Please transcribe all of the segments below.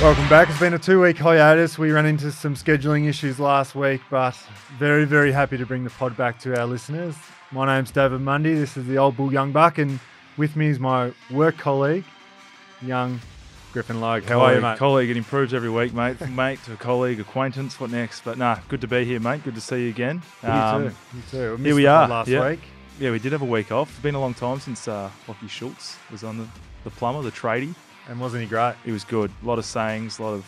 Welcome back. It's been a two week hiatus. We ran into some scheduling issues last week, but very, very happy to bring the pod back to our listeners. My name's David Mundy. This is the Old Bull Young Buck, and with me is my work colleague, young Griffin Logue. How are you, mate? Colleague, it improves every week, mate. From mate to colleague, acquaintance. What next? But nah, good to be here, mate. Good to see you again. Um, you too. You too. here we are. Last yeah. week. Yeah, we did have a week off. It's been a long time since uh, Lachie Schultz was on the, the plumber, the tradie. And wasn't he great? He was good. A lot of sayings, a lot of.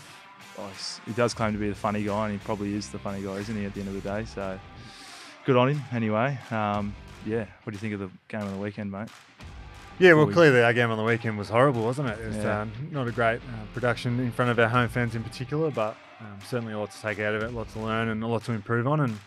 Oh, he does claim to be the funny guy, and he probably is the funny guy, isn't he? At the end of the day, so good on him. Anyway, um, yeah. What do you think of the game on the weekend, mate? Yeah, well, clearly our game on the weekend was horrible, wasn't it? It was Yeah. um, not a great uh, production in front of our home fans in particular, but um, certainly a lot to take out of it, a lot to learn, and a lot to improve on. And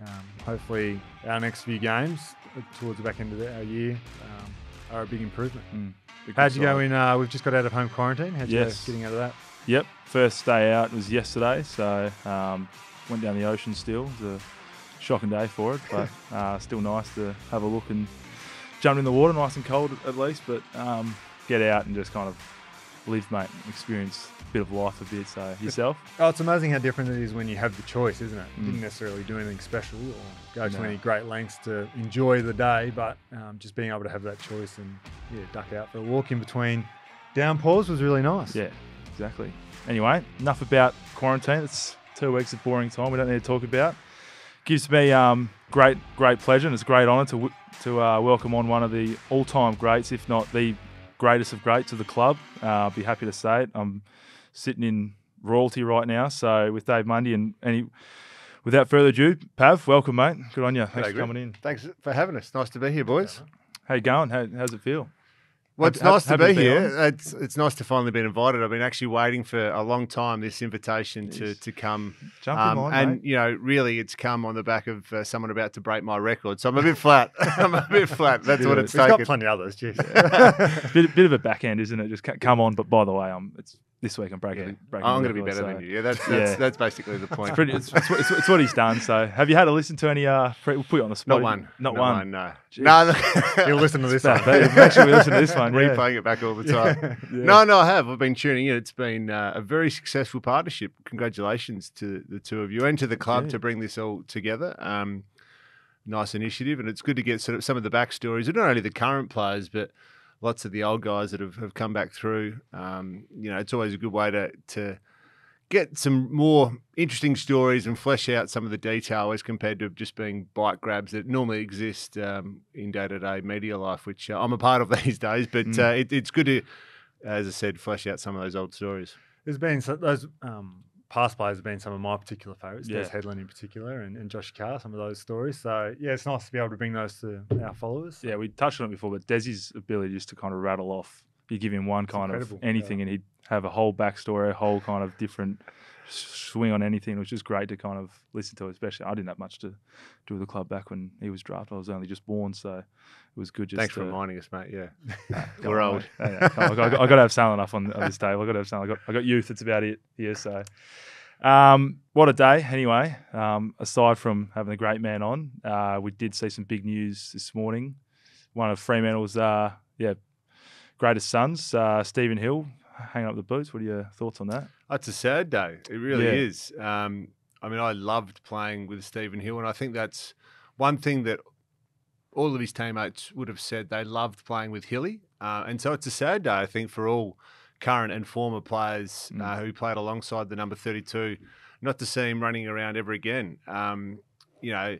um, hopefully, our next few games uh, towards the back end of the, our year um, are a big improvement. Mm, How'd you go in? Uh, we've just got out of home quarantine. How'd you Yes. go getting out of that? Yep, first day out was yesterday, so um, went down the ocean still. It was a shocking day for it, but uh, still nice to have a look and jump in the water, nice and cold at least, but um, get out and just kind of live, mate, experience a bit of life a bit. So yourself? Oh, it's amazing how different it is when you have the choice, isn't it? You Mm. didn't necessarily do anything special or go to any great lengths to enjoy the day, but um, just being able to have that choice and yeah, duck out for a walk in between downpours was really nice. Yeah, exactly. Anyway, enough about quarantine. It's two weeks of boring time. We don't need to talk about. Gives me um, great, great pleasure and it's a great honour to to uh, welcome on one of the all-time greats, if not the greatest of greats of the club. Uh, I'll be happy to say it. I'm sitting in royalty right now, so with Dave Mundy and any. Without further ado, Pav, welcome, mate. Good on you. Thanks G'day, for coming in. Thanks for having us. Nice to be here, boys. How you going? How, how's it feel? Well, it's Happy- nice to happy be to be here. It's it's nice to finally be invited. I've been actually waiting for a long time this invitation to Yes. to come, Jump Um, in line, and mate. you know, really, it's come on the back of uh, someone about to break my record. So I'm a bit flat. I'm a bit flat. That's what Yeah. it's We've got taken. plenty others, jeez. bit, bit of a backhand, isn't it? Just come on, but by the way, I'm it's this week I'm breaking. Yeah. the- breaking I'm going to be better so than you. Yeah, that's that's, Yeah. that's basically the point. It's, pretty, it's, it's, what- it's, it's what he's done. So, have you had to listen to any? Uh, pre- we'll put you on the spot. Not one. Not, one. No. Jeez. No. no. You'll listen to this Bad, one. but Make sure we listen to this one. Yeah. replaying it back all the time. Yeah. No, no, I have. I've been tuning in. It's been uh, a very successful partnership. Congratulations to the two of you and to the club Yeah. to bring this all together. Um, nice initiative, and it's good to get sort of some of the backstories of not only the current players but lots of the old guys that have, have come back through. Um, you know, it's always a good way to to get some more interesting stories and flesh out some of the detail as compared to just being bite grabs that normally exist um, in day to day media life, which uh, I'm a part of these days. But Mm. uh, it, it's good to, as I said, flesh out some of those old stories. There's been so, those um, past players have been some of my particular favourites. Des Yeah. Headland in particular, and, and Josh Carr, some of those stories. So yeah, it's nice to be able to bring those to our followers. Yeah, we touched on it before, but Desi's ability just to kind of rattle off. You give him one kind of anything, and he'd have a whole backstory, a whole kind of different swing on anything, which is great to kind of listen to. Especially, I didn't have much to do with the club back when he was drafted. I was only just born, so it was good. Just Thanks for reminding us, mate. Yeah, we're on, old. mate. Yeah, yeah. Come on, I got, I got to have sound enough on, on this table. I got to have sound. I got, I got youth. It's about it here. So, um, what a day. Anyway, um, aside from having a great man on, uh, we did see some big news this morning. One of Fremantle's, uh, yeah, greatest sons, uh, Stephen Hill, hanging up the boots. What are your thoughts on that? That's a sad day. It really Yeah. is. Um, I mean, I loved playing with Stephen Hill, and I think that's one thing that all of his teammates would have said they loved playing with Hilly. Uh, and so it's a sad day, I think, for all current and former players Mm. uh, who played alongside the number 32, not to see him running around ever again. Um, you know,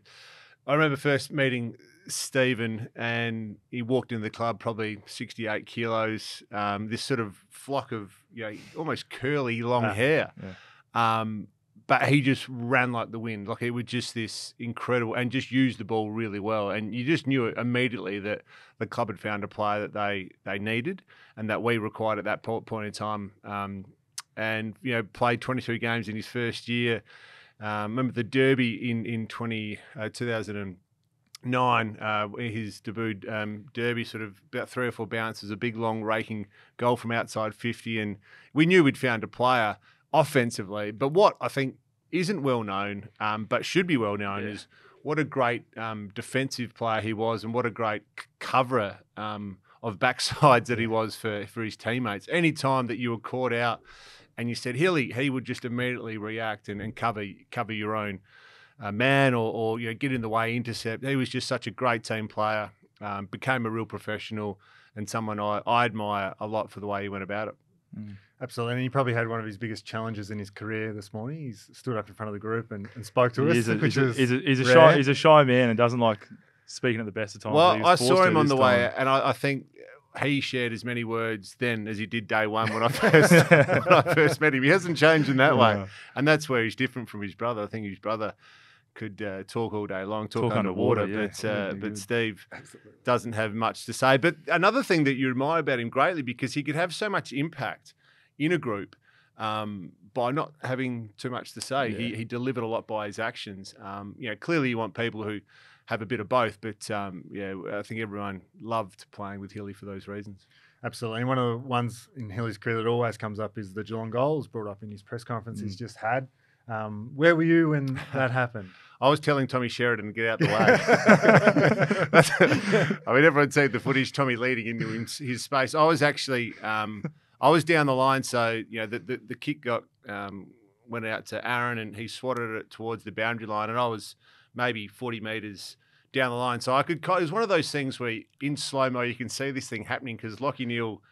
I remember first meeting Stephen, and he walked into the club probably 68 kilos, um, this sort of flock of, you know, almost curly long Ah, hair. Um, but he just ran like the wind. Like it was just this incredible and just used the ball really well. And you just knew it immediately that the club had found a player that they, they needed and that we required at that point in time. Um, and, you know, played 23 games in his first year. Um, remember the Derby in, in 20, uh, 2009, uh, his debut um, Derby, sort of about three or four bounces, a big long raking goal from outside 50. And we knew we'd found a player offensively. But what I think isn't well known, um, but should be well known, Yeah. is what a great um, defensive player he was, and what a great c- coverer um, of backsides that he was for for his teammates. Any time that you were caught out and you said Hilly, he would just immediately react and, and cover cover your own uh, man or, or you know, get in the way, intercept. He was just such a great team player. Um, became a real professional and someone I, I admire a lot for the way he went about it. Absolutely. And he probably had one of his biggest challenges in his career this morning. He's stood up in front of the group and, and spoke to He us. is a, which he's, a, is a, he's, a rare. shy, he's a shy man and doesn't like speaking at the best of times. Well, I saw him on this the way, and I, I think he shared as many words then as he did day one when I first when I first met him. He hasn't changed in that way, and that's where he's different from his brother. I think his brother could uh, talk all day long, talk, Talk underwater, underwater, yeah. but uh, pretty but good. Steve Absolutely. doesn't have much to say. But another thing that you admire about him greatly because he could have so much impact in a group um, by not having too much to say. He, he delivered a lot by his actions. Um, you know, clearly you want people who have a bit of both, but um, yeah, I think everyone loved playing with Hilly for those reasons. Absolutely. And one of the ones in Hilly's career that always comes up is the Geelong goals brought up in his press conference Mm. he's just had. Um, where were you when that happened? I was telling Tommy Sheridan to get out the way. I mean, everyone's seen the footage, Tommy leading into his, his space. I was actually, um, I was down the line, so you know the the, the kick got um, went out to Aaron, and he swatted it towards the boundary line, and I was maybe forty meters down the line, so I could. It was one of those things where in slow mo you can see this thing happening because Lachie Neale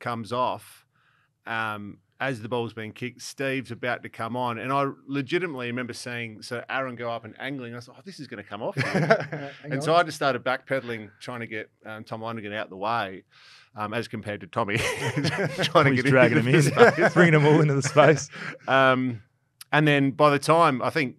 comes off. Um, as the ball's being kicked, Steve's about to come on, and I legitimately remember seeing so Aaron go up and angling. I thought, "Oh, this is going to come off." here." Hang and so. I just started backpedaling, trying to get um, Tom Lonergan out the way, um, as compared to Tommy trying to get dragging into him in, the space. bringing them all into the space. Um, and then by the time I think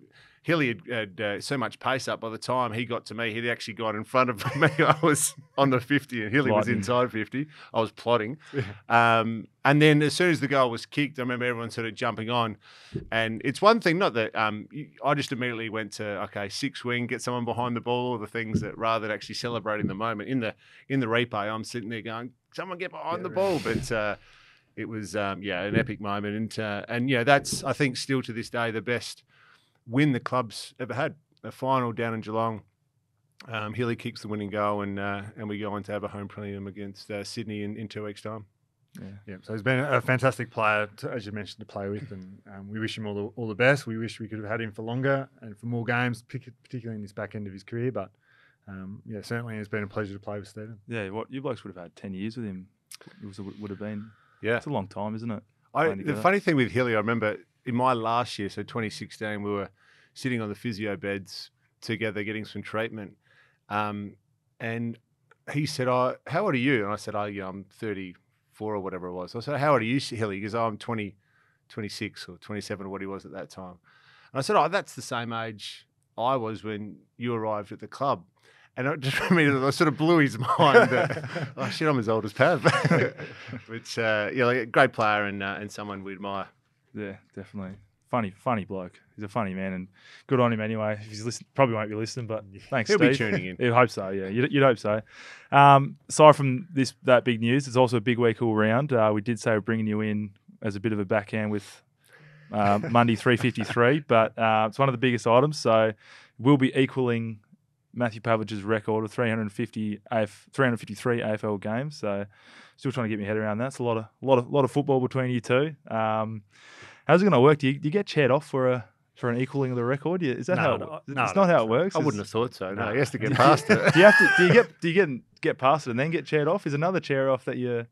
Hilly had, had uh, so much pace up, by the time he got to me, he'd actually got in front of me. I was on the 50 and Hilly was inside 50. I was plotting. Um, and then as soon as the goal was kicked, I remember everyone sort of jumping on. And it's one thing, not that um, I just immediately went to, okay, six wing, get someone behind the ball, or the things that rather than actually celebrating the moment. In the in the replay, I'm sitting there going, someone get behind Yeah, the right. ball. But uh, it was um, yeah an epic moment and uh, and yeah that's I think still to this day the best win the club's ever had a final down in Geelong. Um, Hilly kicks the winning goal and uh, and we go on to have a home prelim against uh, Sydney in, in two weeks time. Yeah, so he's been a fantastic player, to, as you mentioned, to play with, and um, we wish him all the, all the best. We wish we could have had him for longer and for more games, particularly in this back end of his career. But um, yeah, certainly it's been a pleasure to play with Stephen. Yeah, what you blokes would have had ten years with him. It was, would have been. Yeah, It's a long time, isn't it? I, the funny thing with Hilly, I remember in my last year, so 2016, we were sitting on the physio beds together getting some treatment. Um, and he said, oh, How old are you? And I said, Oh, yeah, I'm 34 or whatever it was. I said, How old are you, Hilly? He goes, oh, I'm 20, 26 or 27 or what he was at that time. And I said, Oh, that's the same age I was when you arrived at the club. And it just immediately I sort of blew his mind that, oh, shit, I'm as old as Pav. Which, uh, yeah, like a great player and, uh, and someone we admire. Yeah, definitely. Funny, funny bloke. He's a funny man, and good on him anyway. If he's listen, probably won't be listening, but thanks, He'll be tuning in. You hope so. Yeah, you'd, you'd hope so. Um, aside from this, that big news, it's also a big week all round. Uh, we did say we're bringing you in as a bit of a backhand with uh, Monday 353, but uh, it's one of the biggest items. So we'll be equaling Matthew Pavlich's record of 350 AF, 353 AFL games. So still trying to get my head around that. It's a lot of, a lot of, lot of football between you two. Um, how's it going to work? Do you, do you get chaired off for a for an equaling of the record? Is that No, how? It, no, it's no, not how it works. I wouldn't have thought so. No, No. he has to get past it. do you have to? Do you get? Do you get get past it and then get chaired off? Is another chair off that you're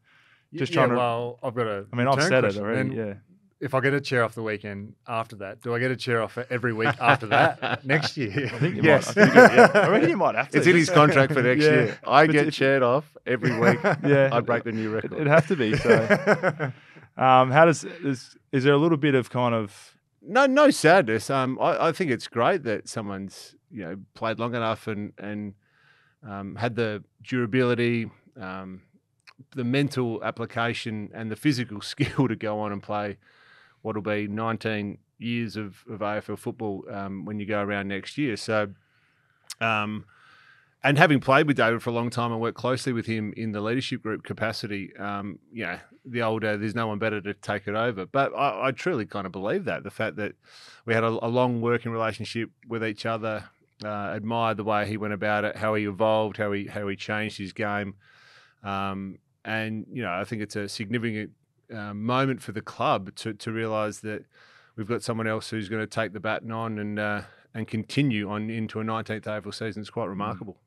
Just yeah, trying to- well, I've got a. I mean, I've said question. it already. Yeah. If I get a chair off the weekend after that, do I get a chair off for every week after that next year? I think you Yes. might. I, think you, yeah. I reckon you might have to. It's in his contract for next Yeah. year. I But get chaired off every week. Yeah, I break the new record. it'd have to be. So, um, how does is, is there a little bit of kind of No, no sadness. Um, I, I think it's great that someone's you know played long enough and and um, had the durability, um, the mental application, and the physical skill to go on and play what'll be 19 years of, of AFL football um, when you go around next year. So, um, and having played with David for a long time and worked closely with him in the leadership group capacity, um, you know, the old uh, there's no one better to take it over. But I, I truly kind of believe that the fact that we had a, a long working relationship with each other, uh, admired the way he went about it, how he evolved, how he how he changed his game, um, and you know, I think it's a significant uh, moment for the club to to realise that we've got someone else who's going to take the baton on and uh, and continue on into a 19th AFL season. It's quite remarkable.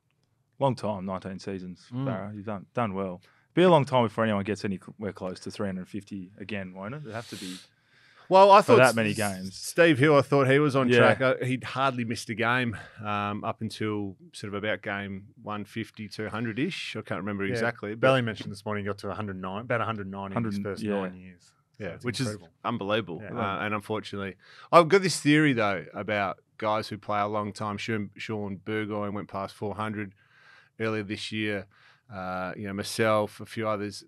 Long time, 19 seasons, Mm. Barra. You've done done well. Be a long time before anyone gets anywhere close to 350 again, won't it? It'd have to be. Well, I thought that many games. Steve Hill, I thought he was on Yeah. track. Uh, He'd hardly missed a game um, up until sort of about game 150 to 100 ish. I can't remember Yeah, exactly. but- Belly mentioned this morning he got to 109, about 109 in his first yeah. nine years. So Yeah, it's which incredible. is unbelievable. Yeah. Uh, and unfortunately, I've got this theory though about guys who play a long time. Sean, Shaun Burgoyne went past 400 earlier this year. Uh, you know, myself, a few others.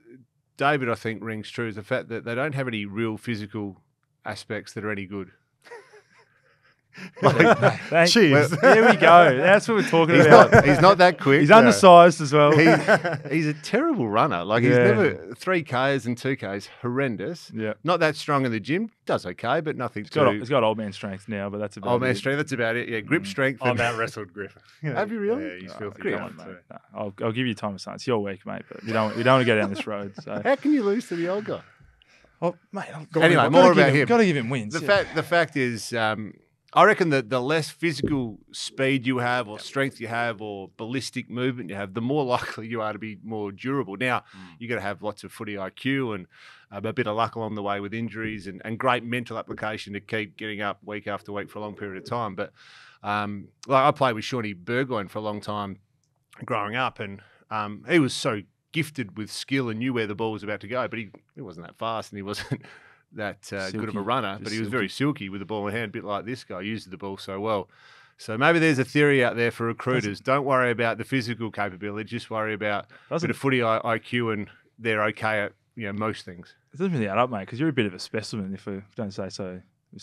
David, I think, rings true is the fact that they don't have any real physical aspects that are any good. Thank- Cheers. There we go. That's what we're talking He's about. not, he's not that quick. He's undersized as well. He, he's a terrible runner. Like he's never three Ks and two Ks, horrendous. yeah. Not that strong in the gym. Does okay, but nothing He's got, he's got old man strength now, but that's about man, it. strength. That's about it. Yeah, grip Mm. strength. I've and- out wrestled Griffin. Have you really? Yeah, he's Oh, filthy. come on, mate. No, I'll, I'll give you time of science. You're weak, mate, but we don't we don't want to go down this road. So, How can you lose to the old guy? oh, mate, I've Anyway, gotta more give about him. him. Got to give him wins. The yeah. fact the fact is, um, I reckon that the less physical speed you have, or strength you have, or ballistic movement you have, the more likely you are to be more durable. Now, Mm. you got to have lots of footy IQ and um, a bit of luck along the way with injuries, and, and great mental application to keep getting up week after week for a long period of time. But um, like I played with Shawnee Burgoyne for a long time growing up, and um, he was so gifted with skill and knew where the ball was about to go, but he, he wasn't that fast and he wasn't that uh, good of a Silky, runner. But he was very silky with the ball in hand, a bit like this guy, used the ball so well. So maybe there's a theory out there for recruiters. Don't worry about the physical capability, just worry about a bit doesn't, of footy IQ and they're okay at you know most things. it doesn't really add up, mate, because you're a bit of a specimen, if I don't say so.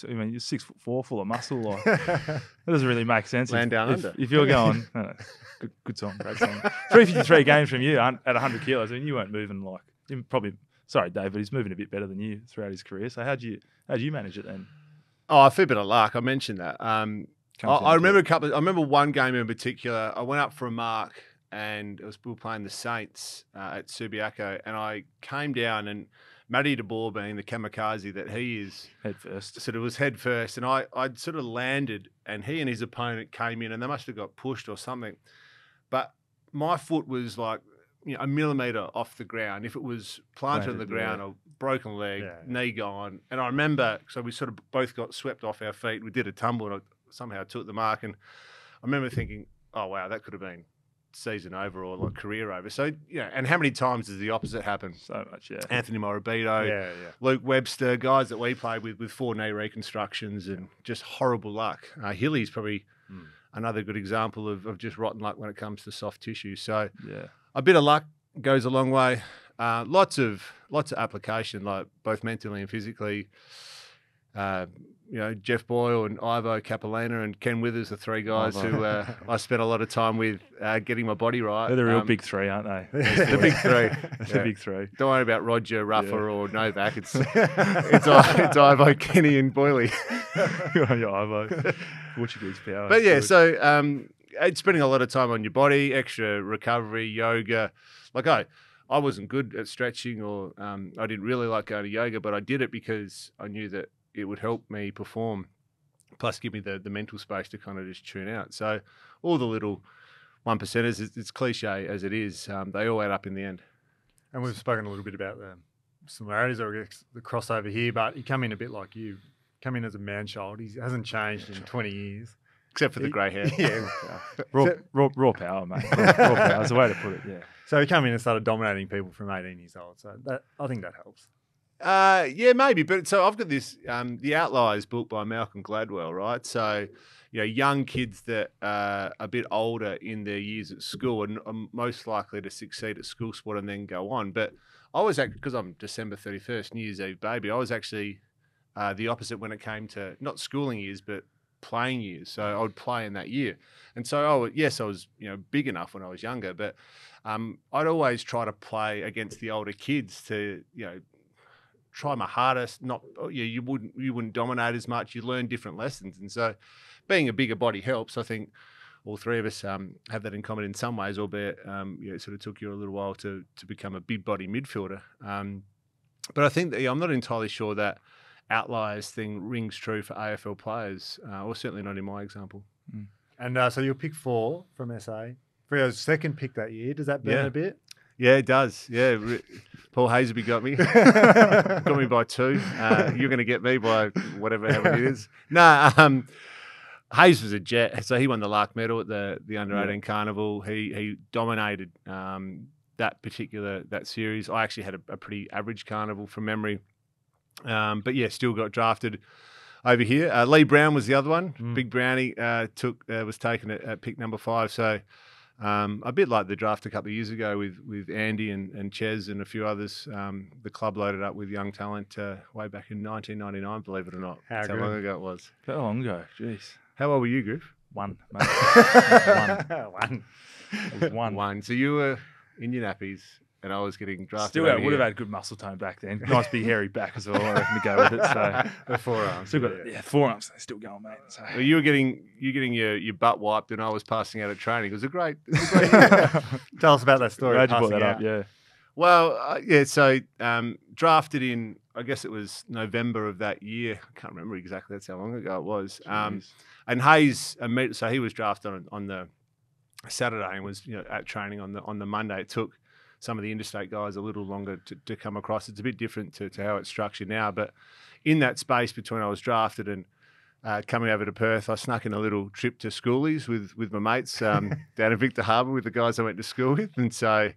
I mean, you're six foot four, full of muscle. Like, that doesn't really make sense. Land if, down if, under. if you're going, I don't know, good, good song, great song. 353 games from you at 100 kilos. I mean, you weren't moving like, you probably, sorry, David, he's moving a bit better than you throughout his career. So how do you, how'd you manage it then? Oh, a fair bit of luck. I mentioned that. Um, I, I remember a couple. I remember one game in particular. I went up for a mark, and it was we were playing the Saints uh, at Subiaco, and I came down and Matty De Boer, being the kamikaze that he is, head first. sort of was head first, and I I'd sort of landed, and he and his opponent came in, and they must have got pushed or something, but my foot was like. You know, a millimeter off the ground. If it was planted on the Landed, yeah. ground, a broken leg, Yeah. knee gone. And I remember, so we sort of both got swept off our feet. We did a tumble, and I somehow took the mark. And I remember thinking, oh wow, that could have been season over or like career over. So you know, and how many times does the opposite happen? So much, yeah. Anthony Morabito, yeah, yeah. Luke Webster, guys that we played with with four knee reconstructions and just horrible luck. Uh, Hilly's probably Mm. another good example of, of just rotten luck when it comes to soft tissue. So Yeah. A bit of luck goes a long way. Uh, lots of lots of application, like both mentally and physically. Uh, you know, Jeff Boyle and Ivo Capelina and Ken Withers, the three guys Ivo. who uh, I spent a lot of time with uh, getting my body right. They're the real Um, big three, aren't they? the big three. the Yeah. big three. Don't worry about Roger, Rafa, or Novak. It's it's, it's Ivo, Kenny, and Boyley. yeah, Ivo. Portuguese power. But yeah, so um, spending a lot of time on your body, extra recovery, yoga. Like I, I wasn't good at stretching, or um, I didn't really like going to yoga, but I did it because I knew that it would help me perform, plus give me the the mental space to kind of just tune out. So all the little one percenters, it's, it's cliche as it is, um, they all add up in the end. And we've spoken a little bit about the similarities or the crossover here, but he come in a bit like you. Come in as a man child. He hasn't changed in 20 years. Except for the grey hair. Yeah. raw, So- raw, raw power, mate. Raw, raw power. That's the way to put it. Yeah. So he came in and started dominating people from 18 years old. So that I think that helps. Uh, yeah, maybe. But so I've got this, um, the Outliers book by Malcolm Gladwell, right? So, you know, young kids that uh, are a bit older in their years at school and are most likely to succeed at school sport and then go on. But I was actually, because I'm December 31st, New Year's Eve baby, I was actually uh, the opposite when it came to not schooling years, but playing years. So I would play in that year. And so, I would, yes, I was, you know, big enough when I was younger, but um, I'd always try to play against the older kids to, you know, try my hardest. Not oh, yeah, you wouldn't you wouldn't dominate as much. You learn different lessons, and so being a bigger body helps. I think all three of us um, have that in common in some ways, albeit um, you know, it sort of took you a little while to to become a big body midfielder. Um, but I think that yeah, I'm not entirely sure that outliers thing rings true for AFL players, uh, or certainly not in my example. And uh, so you'll pick four from SA. Freo's second pick that year. Does that burn Yeah. a bit? Yeah, it does. Yeah, Paul Hasleby got me, got me by two. Uh, you're going to get me by whatever how it is. No, um, Hayes was a jet, so he won the Larke medal at the the under Yeah. eighteen carnival. He he dominated um, that particular that series. I actually had a, a pretty average carnival from memory, um, but yeah, still got drafted over here. Uh, Lee Brown was the other one. Mm. Big Brownie uh, took uh, was taken at, at pick number five. So. Um, a bit like the draft a couple of years ago with with Andy and, and Ches and a few others. Um, the club loaded up with young talent uh, way back in 1999, believe it or not. How That's how long ago it was. How long ago? Jeez. How old were you, Griff? One, one. One. One. One. So you were in your nappies, and I was getting drafted. Still over had, would have had good muscle tone back then. Nice big hairy back as well. I reckon to go with it. So the forearms. still got it. Yeah, forearms they're still going, mate. So Well, you were getting you getting your, your butt wiped, and I was passing out at training. It was a great. It was a great. Tell us about that story. glad you brought passing that up. Yeah. Well, uh, yeah. So um, drafted in, I guess it was November of that year. I can't remember exactly. That's how long ago it was. Um, and Hayes, so he was drafted on, on the Saturday and was you know at training on the on the Monday. It took some of the interstate guys a little longer to, to come across. It's a bit different to, to how it's structured now, but in that space between I was drafted and uh, coming over to Perth, I snuck in a little trip to schoolies with with my mates um, down in Victor Harbor with the guys I went to school with, and so it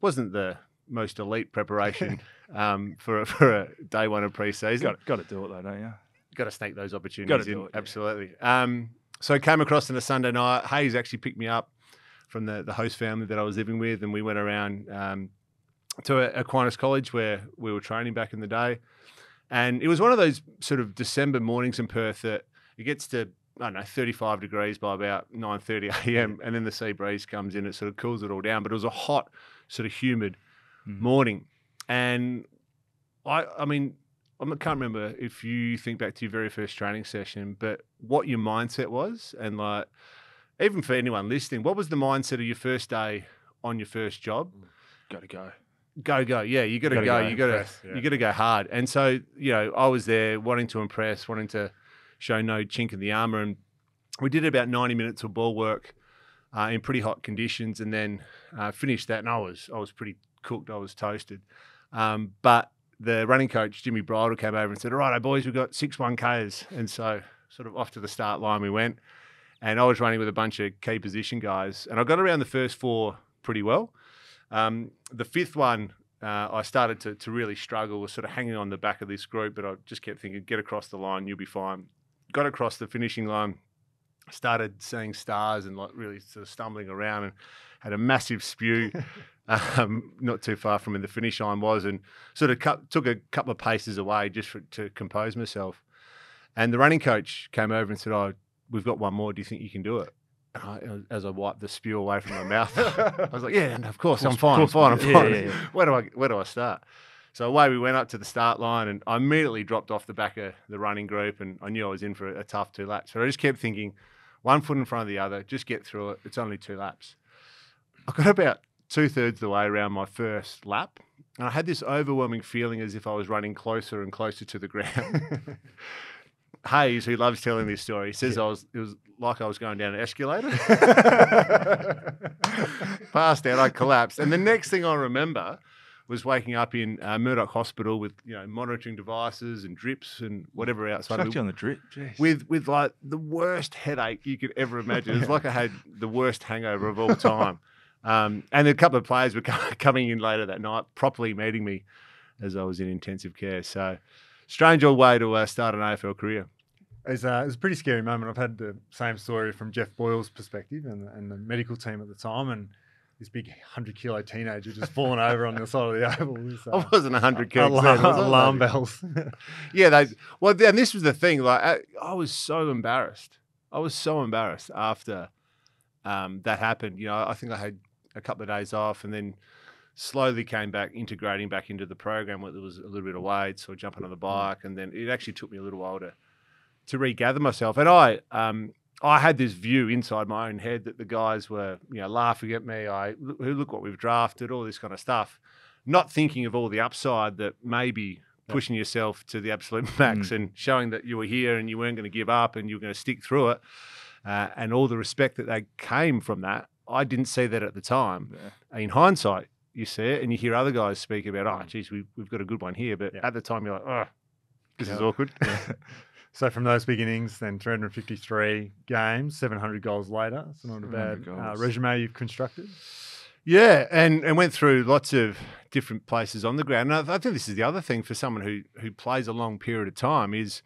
wasn't the most elite preparation um, for a, for a day one of pre-season got got to do it though, don't you? got to snake those opportunities do in. it, yeah. Absolutely. Um, so I came across on a Sunday night. Hayes actually picked me up from the, the host family that I was living with, and we went around um, to Aquinas College where we were training back in the day. And it was one of those sort of December mornings in Perth that it gets to I don't know 35 degrees by about 9:30 a.m. and then the sea breeze comes in. It sort of cools it all down. But it was a hot, sort of humid Mm. morning, and I I mean I can't remember if you think back to your very first training session, but what your mindset was, and like, even for anyone listening, what was the mindset of your first day on your first job? Got to go. Go, go, yeah, you got to go, go, you got to, yeah. you got to go hard. And so, you know, I was there wanting to impress, wanting to show no chink in the armor, and we did about ninety minutes of ball work uh, in pretty hot conditions, and then uh, finished that, and I was, I was pretty cooked, I was toasted. Um, but the running coach Jimmy Bridle came over and said, "All right, boys, we've got six one Ks," and so sort of off to the start line we went. And I was running with a bunch of key position guys, and I got around the first four pretty well. Um, the fifth one, uh, I started to, to really struggle, was sort of hanging on the back of this group, but I just kept thinking, get across the line, you'll be fine. Got across the finishing line, started seeing stars and like really sort of stumbling around and had a massive spew um, not too far from where the finish line was and sort of cut, took a couple of paces away just for, to compose myself. And the running coach came over and said, oh, we've got one more. Do you think you can do it? Uh, I, as I wiped the spew away from my mouth, I was like, "Yeah, no, of course, I'm Of fine, I'm course, fine, I'm yeah, fine." yeah, yeah. Where do I where do I start? So away we went up to the start line, and I immediately dropped off the back of the running group, and I knew I was in for a, a tough two laps. But I just kept thinking, one foot in front of the other, just get through it. It's only two laps. I got about two thirds of the way around my first lap, and I had this overwhelming feeling as if I was running closer and closer to the ground. Hayes, who loves telling this story, says I was it was like I was going down an escalator. Passed out, I collapsed, and the next thing I remember was waking up in uh, Murdoch Hospital with you know monitoring devices and drips and whatever outside. Of you on the drip. Jeez. with with like the worst headache you could ever imagine. It was like I had the worst hangover of all time. Um, and a couple of players were coming in later that night, properly meeting me as I was in intensive care. So, strange old way to uh, start an AFL career. It's, uh, it's a pretty scary moment. I've had the same story from Jeff Boyle's perspective and, and the medical team at the time, and this big hundred kilo teenager just falling over on the side of the oval. Was, uh, I wasn't 100 kilos. alarm, then, was alarm bells. Yeah, they. Well, and this was the thing. Like, I, I was so embarrassed. I was so embarrassed after um, that happened. You know, I think I had a couple of days off, and then slowly came back, integrating back into the program. Where there was a little bit of weight, so jumping on the bike, and then it actually took me a little while to to regather myself. And I, um, I had this view inside my own head that the guys were, you know, laughing at me. I look what we've drafted, all this kind of stuff. not thinking of all the upside that maybe pushing yourself to the absolute max and showing that you were here and you weren't going to give up and you were going to stick through it, uh, and all the respect that they came from that. I didn't see that at the time. In hindsight, you see it and you hear other guys speak about, oh, geez, we, we've got a good one here. But Yeah. at the time, you're like, oh, this is Yeah. awkward. So from those beginnings, then 353 games, 700 goals later. It's not a bad uh, resume you've constructed. Yeah, and, and went through lots of different places on the ground. And I, I think this is the other thing for someone who who plays a long period of time is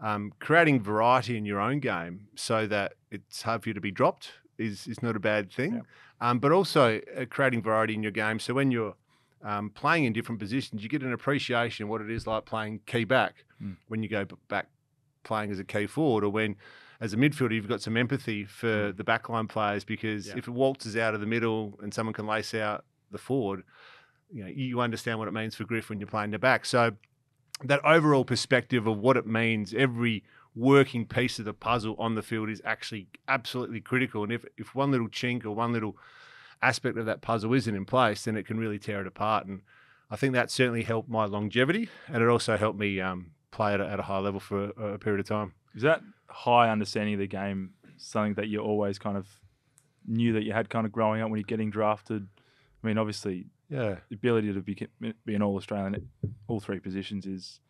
um, creating variety in your own game so that it's hard for you to be dropped is is not a bad thing. Yep. Um, but also uh, creating variety in your game. So when you're um, playing in different positions, you get an appreciation of what it is like playing key back Mm. when you go back playing as a key forward, or when as a midfielder you've got some empathy for the backline players because Yeah. if it waltzes out of the middle and someone can lace out the forward, you know you understand what it means for Griff when you're playing the back. So that overall perspective of what it means, every working piece of the puzzle on the field is actually absolutely critical. And if, if one little chink or one little aspect of that puzzle isn't in place, then it can really tear it apart. And I think that certainly helped my longevity, and it also helped me um, play at a, at a high level for a, a period of time. Is that high understanding of the game something that you always kind of knew that you had kind of growing up when you're getting drafted? I mean, obviously, Yeah. the ability to be, be an All Australian at all three positions is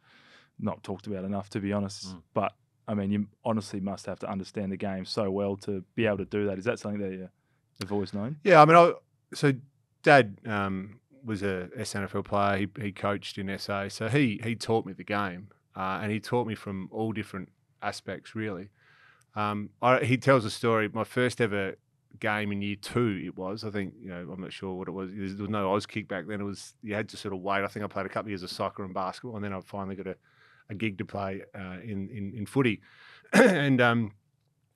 not talked about enough, to be honest. Mm. But I mean, you honestly must have to understand the game so well to be able to do that. Is that something that you have always known? Yeah, I mean, I, so Dad um, was a SANFL player. He, he coached in SA, so he he taught me the game, uh, and he taught me from all different aspects. Really, um, I, he tells a story. My first ever game in year two, it was. I think you know, I'm not sure what it was. There was no Auskick back then. It was you had to sort of wait. I think I played a couple of years of soccer and basketball, and then I finally got a, a gig to play uh, in, in in footy, and um,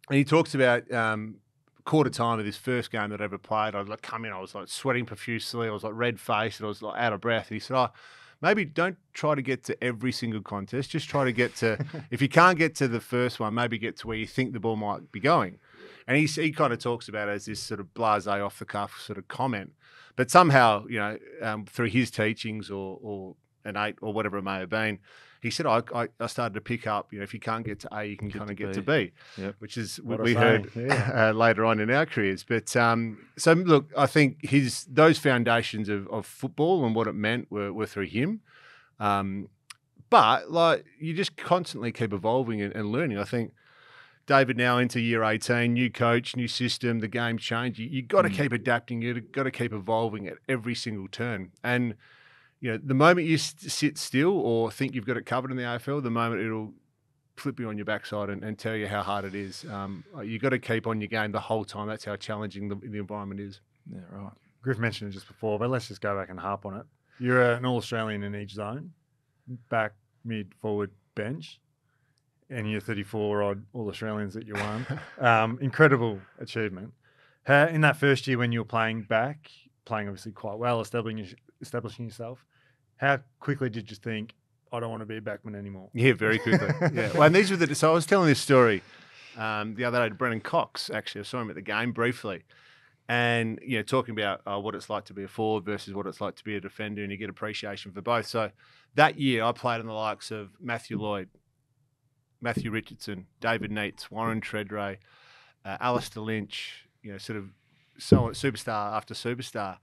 and he talks about um, quarter time of this first game that I ever played. I'd like come in, I was like sweating profusely, I was like red faced, and I was like out of breath. And he said, "Oh, maybe don't try to get to every single contest. Just try to get to. if you can't get to the first one, maybe get to where you think the ball might be going." And he he kind of talks about it as this sort of blasé off the cuff sort of comment, but somehow you know um, through his teachings or or an eight or whatever it may have been. He said, I, I, I started to pick up, you know, if you can't get to A, you can kind of get to B, Yep. which is What what we heard yeah. uh, later on in our careers. But um, so look, I think his those foundations of, of football and what it meant were, were through him. Um, but like you just constantly keep evolving and, and learning. I think David now into year eighteen, new coach, new system, the game changed. You, you got to Mm. keep adapting. You got to keep evolving at every single turn. And you know, the moment you s- sit still or think you've got it covered in the AFL, the moment it'll flip you on your backside and, and tell you how hard it is. Um, you got to keep on your game the whole time. That's how challenging the, the environment is. Yeah, right. Griff mentioned it just before, but let's just go back and harp on it. You're an All Australian in each zone, back, mid, forward, bench, and you're 34 odd All Australians that you won. um, incredible achievement. How, in that first year when you were playing back, playing obviously quite well, establishing establishing yourself, how quickly did you think, I don't want to be a backman anymore? Yeah, very quickly. yeah. Well, and these were the. So I was telling this story um, the other day to Brennan Cox. Actually, I saw him at the game briefly, and you know, talking about uh, what it's like to be a forward versus what it's like to be a defender, and you get appreciation for both. So that year, I played in the likes of Matthew Lloyd, Matthew Richardson, David Neitz, Warren Tredrea, uh, Alastair Lynch. You know, sort of so superstar after superstar.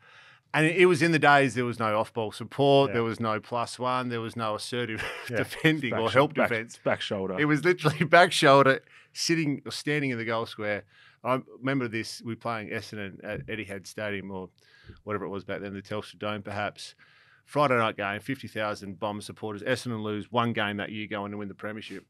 And it was in the days there was no off-ball support, Yeah. there was no plus one, there was no assertive Yeah. defending or help back, defense. Back shoulder. It was literally back shoulder, sitting or standing in the goal square. I remember this. We were playing Essendon at Etihad Stadium or whatever it was back then, the Telstra Dome, perhaps. Friday night game, fifty thousand bomb supporters. Essendon lose one game that year, going to win the premiership.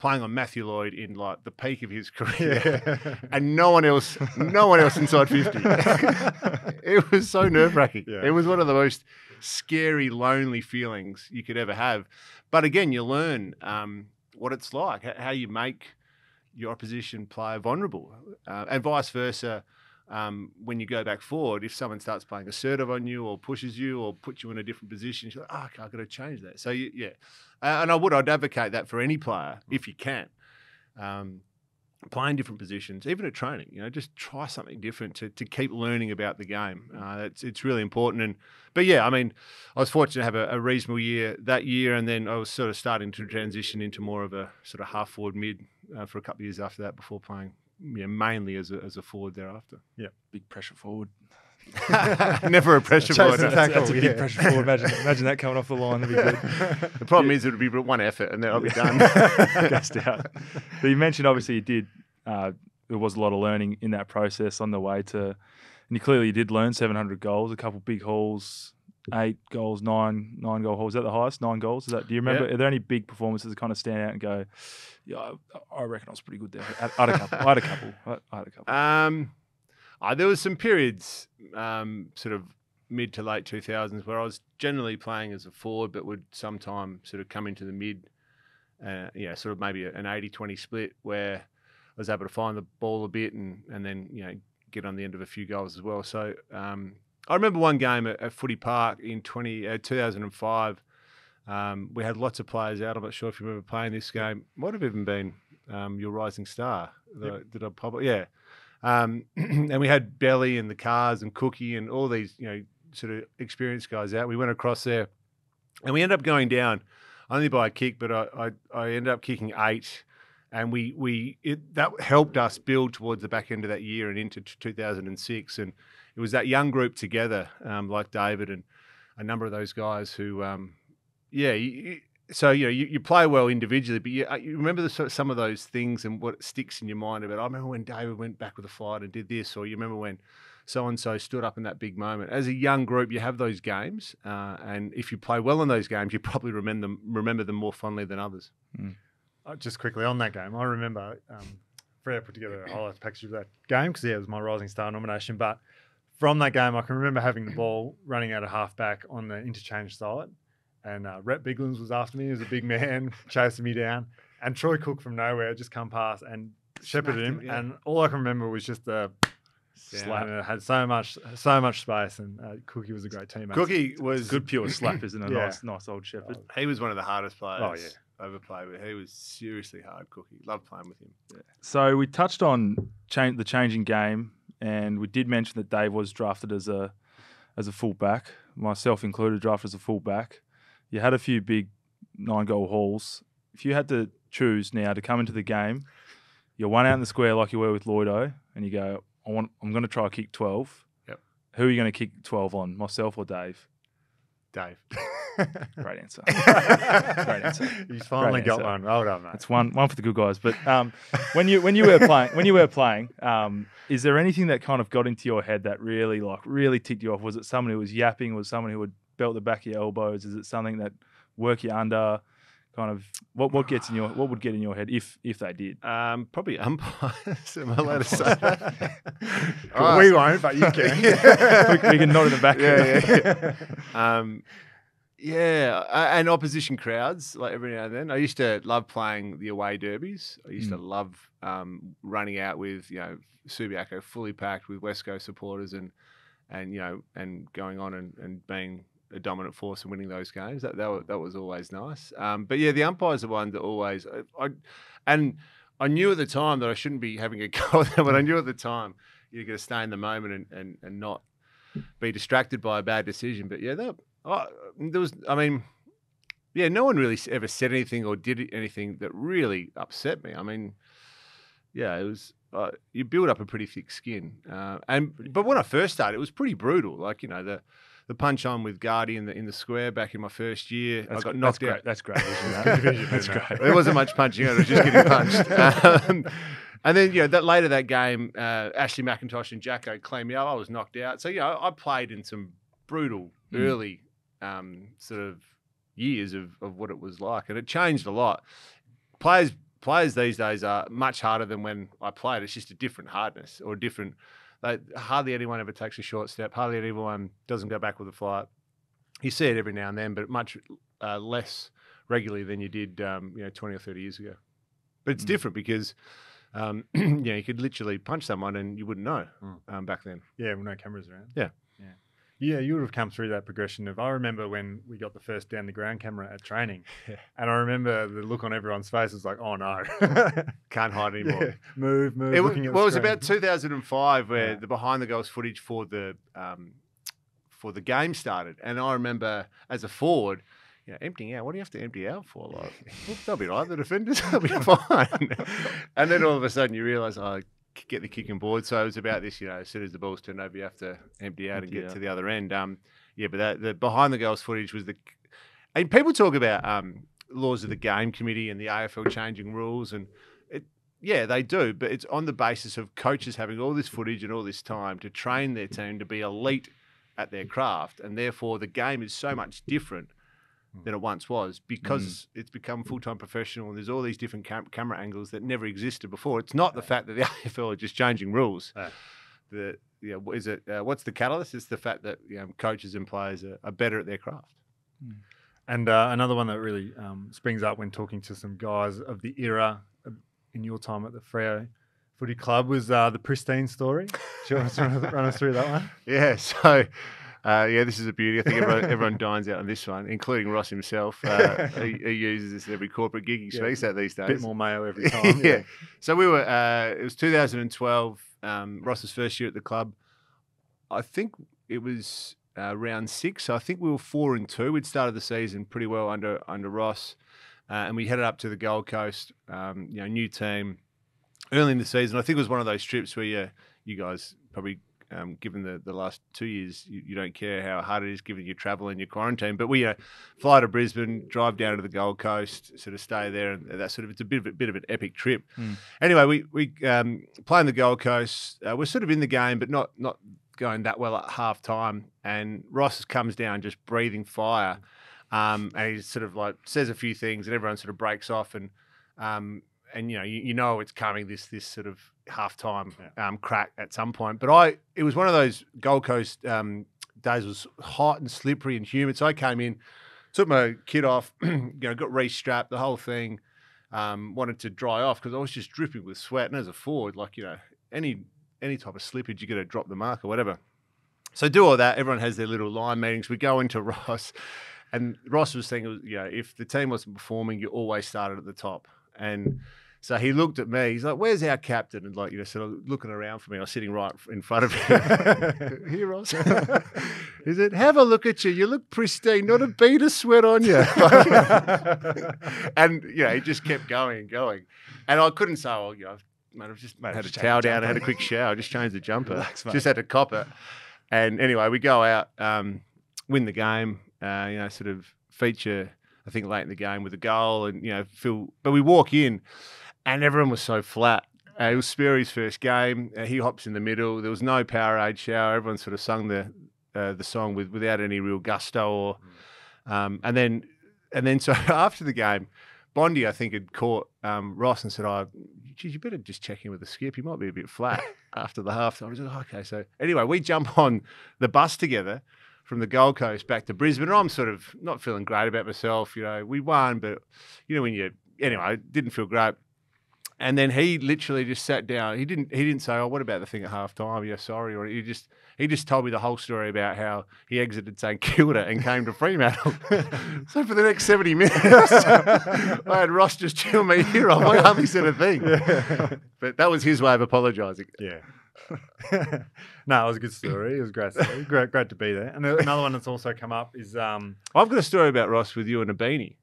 Playing on Matthew Lloyd in like the peak of his career, and no one else, no one else inside fifty. it was so nerve wracking. Yeah. It was one of the most scary, lonely feelings you could ever have. But again, you learn um, what it's like, how you make your opposition player vulnerable, uh, and vice versa. Um, when you go back forward, if someone starts playing assertive on you or pushes you or puts you in a different position, you're like, oh, okay, I've got to change that. So, you, yeah. Uh, and I would, I'd advocate that for any player if you can. Um, playing different positions, even at training. You know, just try something different to, to keep learning about the game. Uh, it's it's really important. And but yeah, I mean, I was fortunate to have a, a, reasonable year that year, and then I was sort of starting to transition into more of a sort of half forward mid uh, for a couple of years after that before playing. You know, mainly as a, as a forward thereafter. Yeah, big pressure forward. Never a pressure forward. That's, that's, that's, a big yeah. pressure forward. Imagine, imagine that coming off the line. That'd be good. The problem yeah. is it would be one effort, and then I'll be done. Gassed out. But you mentioned obviously you did. Uh, there was a lot of learning in that process on the way to, and you clearly did learn 700 goals, a couple big hauls, eight goals, nine nine goal hauls. Is that the highest? Nine goals. Is that? Do you remember? Yeah. Are there any big performances that kind of stand out and go? Yeah, I, I reckon I was pretty good there. I, I had a couple. I had a couple. I had a couple. Um, there was some periods, um, sort of mid to late 2000s, where I was generally playing as a forward, but would sometime sort of come into the mid, uh, yeah, sort of maybe an 80 20 split where I was able to find the ball a bit and, and then, you know, get on the end of a few goals as well. So um, I remember one game at, at Footy Park in 20, uh, 2005. Um, we had lots of players out. I'm not sure if you remember playing this game. Might have even been um, your Rising Star. Yep. Did I probably? Yeah. Um, and we had Belly and the Cars and Cookie and all these, you know, sort of experienced guys out. We went across there and we ended up going down only by a kick, but I, I, I ended up kicking eight. And we, we it, that helped us build towards the back end of that year and into 2006. And it was that young group together, um, like David and a number of those guys who, um, yeah, you, so you know you, you play well individually, but you, uh, you remember the, some of those things and what sticks in your mind about. I remember when David went back with a flight and did this, or you remember when so and so stood up in that big moment. As a young group, you have those games, uh, and if you play well in those games, you probably remember them remember them more fondly than others. Mm. Uh, just quickly on that game, I remember um, Freo put together a highlights package of that game because yeah, it was my Rising Star nomination, but. From that game, I can remember having the ball running out of halfback on the interchange side, and uh, Rhett Biglands was after me. He was a big man, chasing me down. And Troy Cook from nowhere just come past and shepherded him. him yeah. And all I can remember was just the slap. And it had so much, so much space. And uh, Cookie was a great teammate. Cookie was good, pure slap, isn't it? yeah. Nice, nice old shepherd. Oh, he was one of the hardest players. Oh yeah. Ever played with. He was seriously hard. Cookie, loved playing with him. Yeah. So we touched on change, the changing game, and we did mention that Dave was drafted as a as a fullback, myself included, drafted as a fullback you had a few big nine goal hauls. If you had to choose now to come into the game, you're one out in the square like you were with Lloydo, and you go, I want, I'm going to try kick 12. Yep. Who are you going to kick 12 on, myself or Dave? Dave. Great answer. Great answer. He's finally got one. Well done, mate. It's one one for the good guys. But um, when you when you were playing when you were playing, um, is there anything that kind of got into your head that really like really ticked you off? Was it someone who was yapping? Was someone who would belt the back of your elbows? Is it something that work you under? Kind of what what gets in your what would get in your head if if they did? Um, probably umpires. Am I allowed to say that? oh, we won't, but you can. we, we, can nod in the back. Yeah, yeah. yeah. um, yeah, and opposition crowds like every now and then. I used to love playing the away derbies. I used mm. to love um, running out with you know Subiaco fully packed with West Coast supporters and and you know and going on and, and being a dominant force and winning those games. That that, that was always nice. Um, but yeah, the umpires are one that always I, I, and I knew at the time that I shouldn't be having a go at them, but I knew at the time you're going to stay in the moment and, and, and not be distracted by a bad decision. But yeah, that, oh, there was. I mean, yeah, no one really ever said anything or did anything that really upset me. I mean, yeah, it was. Uh, you build up a pretty thick skin, uh, and but when I first started, it was pretty brutal. Like you know the the punch on with Guardy in the in the square back in my first year. That's, I got knocked out. That's great. That's great. that's great. There wasn't much punching. It was just getting punched. Um, and then, you know, that later that game, uh, Ashley McIntosh and Jacko claimed me. I was knocked out. So, you know, I played in some brutal mm. early um, sort of years of, of what it was like. And it changed a lot. Players players these days are much harder than when I played. It's just a different hardness or a different – they, hardly anyone ever takes a short step. Hardly anyone doesn't go back with a flight. You see it every now and then, but much uh, less regularly than you did, um, you know, twenty or thirty years ago. But it's mm. different because, um, you know, you could literally punch someone and you wouldn't know mm. um, back then. Yeah, with no cameras around. Yeah, yeah. Yeah, you would have come through that progression of. I remember when we got the first down the ground camera at training, Yeah. and I remember the look on everyone's face was like, "Oh no, Can't hide anymore. Yeah, move, move." It, wa- looking at the well, it was about 2005 where Yeah. the behind the goals footage for the um, for the game started, and I remember as a forward, you know, emptying out. What do you have to empty out for? Like, they'll be right. The defenders they'll be fine. and then all of a sudden you realise, oh, get the kicking board. So it was about this, you know, as soon as the ball's turned over, you have to empty out and get out. to the other end. Um, yeah, but that, the behind the goals footage was the, and people talk about um, laws of the game committee and the AFL changing rules and. It, yeah, they do, but it's on the basis of coaches having all this footage and all this time to train their team to be elite at their craft, and therefore the game is so much different than it once was because it's become full time professional and there's all these different cam- camera angles that never existed before. It's not the fact that the AFL are just changing rules. Yeah. The yeah, is it? Uh, what's the catalyst? It's the fact that you know, coaches and players are, are better at their craft. And uh, another one that really um, springs up when talking to some guys of the era uh, in your time at the Freo Footy Club was uh, the pristine story. Do you want to run us through that one? Yeah, so uh, yeah, this is a beauty. I think everyone, everyone dines out on this one, including Ross himself. Uh, he, he uses this in every corporate gig he Yeah, speaks at these A days. bit more mayo every time. yeah. So we were. Uh, it was 2012. Um, Ross's first year at the club. I think it was uh, round six. So I think we were four and two. We'd started the season pretty well under under Ross, uh, and we headed up to the Gold Coast. Um, you know, new team early in the season. I think it was one of those trips where you you guys probably. Um, given the, the last two years, you, you don't care how hard it is given your travel and your quarantine. But we uh, fly to Brisbane, drive down to the Gold Coast, sort of stay there, and that sort of it's a bit of a bit of an epic trip. Mm. Anyway, we we um, playing the Gold Coast. Uh, we're sort of in the game, but not not going that well at half time. And Ross comes down just breathing fire, um, and he sort of like says a few things, and everyone sort of breaks off, and um, and you know you, you know it's coming this this sort of half time um, crack at some point. But I it was one of those Gold Coast um, days. It was hot and slippery and humid, so I came in, took my kit off, you know, got re-strapped, the whole thing. Um, wanted to dry off because I was just dripping with sweat, and as a forward, like you know, any any type of slippage, you got to drop the mark or whatever. So do all that. Everyone has their little line meetings. We go into Ross, and Ross was saying, you know, if the team wasn't performing, you always started at the top. And so he looked at me. He's like, "Where's our captain?" And like, you know, sort of looking around for me. I was sitting right in front of him. Here, Ross. he said, "Have a look at you. You look pristine. Not a bead of sweat on you." and you know, he just kept going and going. And I couldn't say, "Oh, you know, mate, I've just Mate, had a towel down. I had a quick shower. Just changed the jumper. Relax, just had to cop it." And anyway, we go out, um, win the game. Uh, you know, sort of feature. I think late in the game with a goal, and you know, feel. But we walk in, and everyone was so flat. Uh, it was Sperry's first game. Uh, he hops in the middle. There was no Powerade shower. Everyone sort of sung the uh, the song with without any real gusto. Or, um, and then and then so after the game, Bondi I think had caught um, Ross and said, "Oh, geez, you better just check in with the skip. He might be a bit flat after the half." I was like, "Okay." So anyway, we jump on the bus together from the Gold Coast back to Brisbane. And I'm sort of not feeling great about myself. You know, we won, but you know when you anyway, didn't feel great. And then he literally just sat down. He didn't. He didn't say, "Oh, what about the thing at half time? Yeah, sorry." Or he just he just told me the whole story about how he exited St Kilda and came to Fremantle. so for the next seventy minutes, I had Ross just chill me ear off. I hardly said a thing. But that was his way of apologising. Yeah. no, it was a good story. It was a great. Story. Great, great to be there. And another one that's also come up is um, I've got a story about Ross with you and a beanie.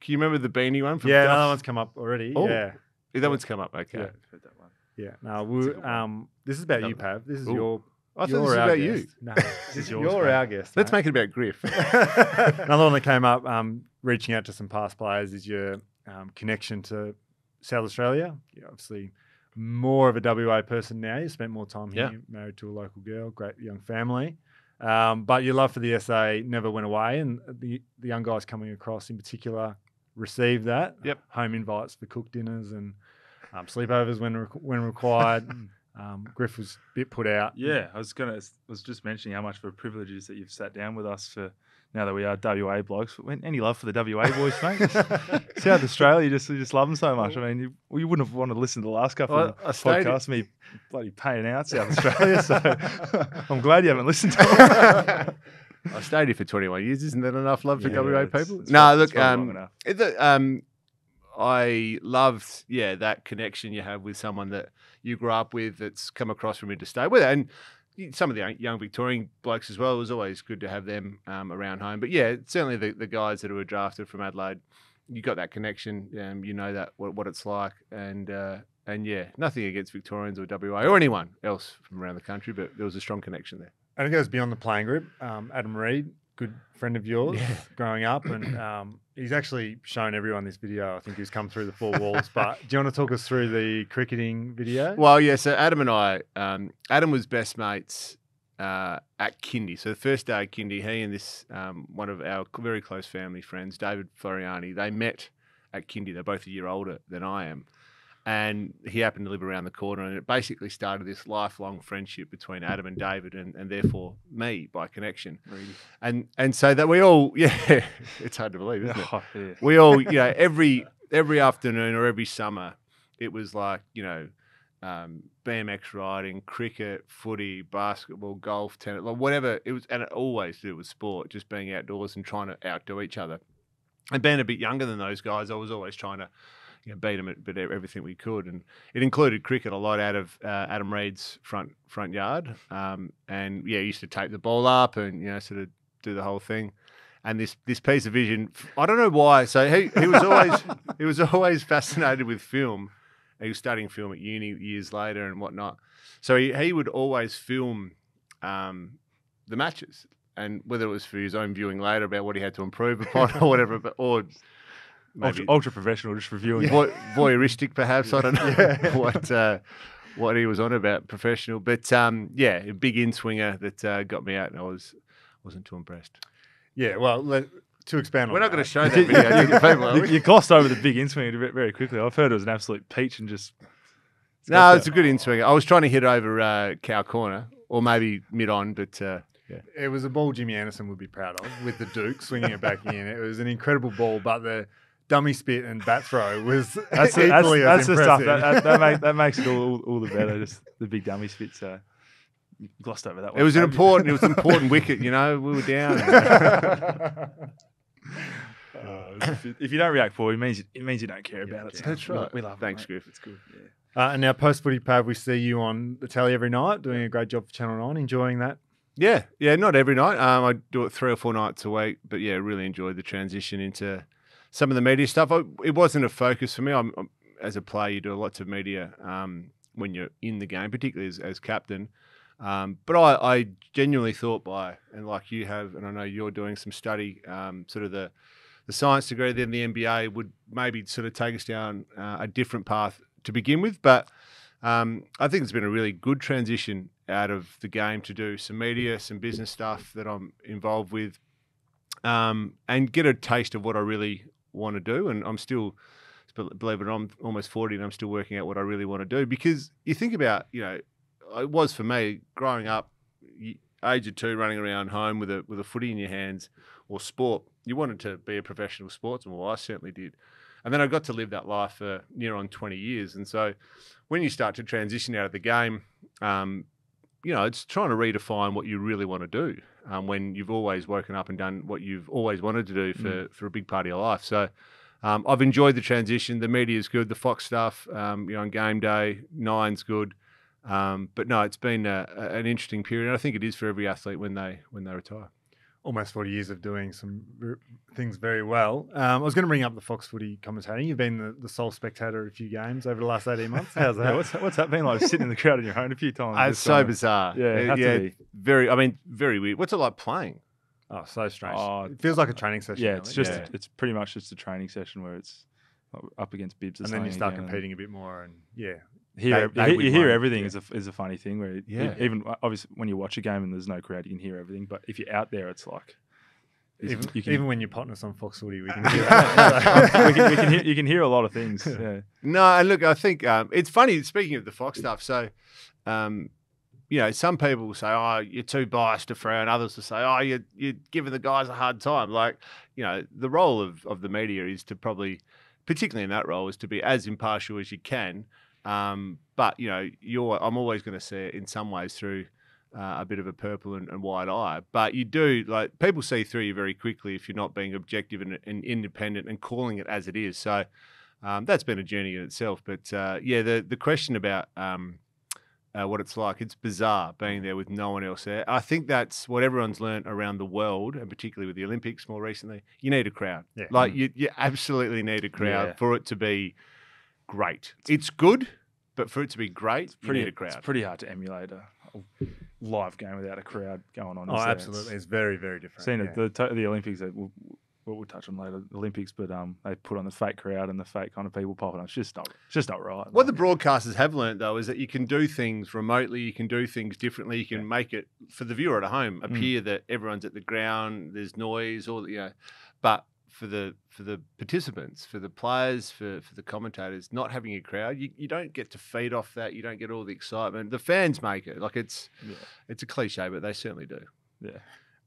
Can you remember the beanie one? From yeah, Duff? another one's come up already. Oh, yeah, that one's come up. Okay. Yeah. Heard that one. yeah. No, we, um, this is about you, Pav. This is Ooh. your. I thought you're this was our about you. No, this is is yours, you're mate. our guest. Let's mate. make it about Griff. Another one that came up, um, reaching out to some past players, is your um, connection to South Australia. You're obviously more of a WA person now. You spent more time here, Yeah. married to a local girl, great young family. Um, but your love for the SA never went away, and the the young guys coming across in particular received that. Yep. home invites for cook dinners and um, sleepovers when re- when required. um, Griff was a bit put out. Yeah, I was gonna. I was just mentioning how much of a privilege it is that you've sat down with us for now that we are WA blokes. Any love for the WA boys, mate? South Australia, you just you just love them so much. I mean, you, well, you wouldn't have wanted to listen to the last couple Well, of podcasts. Me bloody paying out South Australia, so I'm glad you haven't listened to them. I stayed here for 21 years. Isn't that enough love for Yeah, WA it's- people? it's no, look, it's probably long um, the- um, I loved, yeah, that connection you have with someone that you grew up with that's come across from interstate with, and some of the young- young Victorian blokes as well. It was always good to have them um, around home. But yeah, certainly the, the guys that were drafted from Adelaide, you got that connection. Um, you know that what, what it's like, and uh, and yeah, nothing against Victorians or WA or anyone else from around the country, but there was a strong connection there. And it goes beyond the playing group. Um, Adam Reed, good friend of yours Yeah. growing up, and um, he's actually shown everyone this video. I think he's come through the four walls. But do you want to talk us through the cricketing video? Well, yeah. So Adam and I, um, Adam was best mates uh, at Kindy. So the first day at Kindy, he and this um, one of our very close family friends, David Floriani, they met at Kindy. They're both a year older than I am. And he happened to live around the corner, and it basically started this lifelong friendship between Adam and David, and, and therefore me by connection. really? And and so that we all, yeah, it's hard to believe, isn't it? Oh, yeah. we all, you know, every every afternoon or every summer, it was like, you know, um, BMX riding, cricket, footy, basketball, golf, tennis, like whatever it was, and it always to do with sport, just being outdoors and trying to outdo each other. And being a bit younger than those guys, I was always trying to, you know, beat them at, at everything we could, and it included cricket a lot out of uh, Adam Reed's front front yard, um, and yeah, used to tape the ball up and you know sort of do the whole thing and this this piece of vision. I don't know why. So he, he was always he was always fascinated with film. He was studying film at uni years later and whatnot. So he, he would always film um, the matches, and whether it was for his own viewing later about what he had to improve upon or whatever, but or Ultra, ultra professional, just reviewing. voy, voyeuristic, perhaps. I don't know Yeah. what uh, what he was on about, professional. But um, yeah, a big in swinger that uh, got me out, and I was wasn't too impressed. yeah. Well, let, to expand on We're not going to show that video to the people, are You, we? you glossed over the big in swing very, very quickly. I've heard it was an absolute peach and just. it's No, got it's a good in swinger. I was trying to hit over uh, cow corner or maybe mid on, but uh, yeah. It was a ball Jimmy Anderson would be proud of with the Duke swinging it back in. It was an incredible ball, but the dummy spit and bat throw was That's the, that's, equally that's as the stuff impressive. that, that, that, make, that makes it all, all, all the better. Just the big dummy spit. So glossed over that one. it was an important. It was an important wicket. You know, we were down. Uh, if, you, don't react for it, it means it means you don't care about it. So That's right. We love Thanks, it. mate. Griff. It's good. Yeah. Uh, and now post footy Pav, we see you on the telly every night, doing a great job for Channel Nine, enjoying that. Yeah, yeah, not every night. Um, I do it three or four nights a week, but yeah, really enjoyed the transition into some of the media stuff. I, it wasn't a focus for me. I'm, I'm- as a player, you do lots of media um, when you're in the game, particularly as, as captain. Um, but I, I genuinely thought by, and like you have, and I know you're doing some study, um, sort of the the science degree, then the MBA would maybe sort of take us down uh, a different path to begin with. But um, I think it's been a really good transition out of the game to do some media, some business stuff that I'm involved with, um, and get a taste of what I really want to do. And I'm still, believe it or not, I'm almost 40 and I'm still working out what I really want to do because you think about, you know, it was for me growing up, age of two, running around home with a with a footy in your hands or sport. You wanted to be a professional sportsman. Well, I certainly did. And then I got to live that life for near on 20 years. And so when you start to transition out of the game, um, you know, it's trying to redefine what you really want to do um, when you've always woken up and done what you've always wanted to do for, for a big part of your life. So um, I've enjoyed the transition. The media is good. The Fox stuff, um, you know, on game day, nine's good. Um, but no, it's been a, an interesting period. And I think it is for every athlete when they when they retire. Almost 40 years of doing some r- things very well. Um, I was going to bring up the Fox footy commentating. You've been the, the sole spectator at a few games over the last 18 months. How's that? Yeah, what's, what's that been like? Sitting in the crowd on your own a few times. Uh, it's so going, bizarre. Yeah, it had to yeah, be. very. I mean, very weird. What's it like playing? oh, so strange. Oh, it feels like a training session. Yeah, now, it's doesn't just it? it's pretty much just a training session where it's up against bibs. or and then you start again and competing a bit more, and yeah, Hear, They- you they hear- you hear win, everything yeah. is a is a funny thing where Yeah. even obviously when you watch a game and there's no crowd, you can hear everything. But if you're out there, it's like even, you can, even when you partner us on Fox footy, we can hear we, can, we can hear, you can hear a lot of things. Yeah. No, and look, I think um, it's funny. Speaking of the Fox stuff, so um, you know, some people will say, "Oh, you're too biased to frown." Others will say, "Oh, you're you're giving the guys a hard time." Like, you know, the role of of the media is to probably, particularly in that role, is to be as impartial as you can. Um, but you know, you're I'm always going to see it in some ways through uh, a bit of a purple and, and wide eye. But you do like people see through you very quickly if you're not being objective and, and independent and calling it as it is. So um, that's been a journey in itself. But uh, yeah, the the question about um, uh, what it's like, it's bizarre being there with no one else there. I think that's what everyone's learned around the world, and particularly with the Olympics more recently. You need a crowd. Yeah. Like you, you absolutely need a crowd Yeah. for it to be great. It's good, but for it to be great, it's Pretty, you need a crowd. It's pretty hard to emulate a, a live game without a crowd going on. Oh, isn't absolutely. It's very, very different. Seen yeah. it, the the Olympics. That we'll, we'll we'll touch on later. The Olympics, but um, they put on the fake crowd and the fake kind of people popping up. It's just not. It's just not right. What the broadcasters have learned though is that you can do things remotely, you can do things differently, you can make it for the viewer at home appear that everyone's at the ground, there's noise, all you know, but for the for the participants, for the players, for for the commentators, not having a crowd, you, you don't get to feed off that. You don't get all the excitement. The fans make it. Like it's Yeah. it's a cliche, but they certainly do. yeah.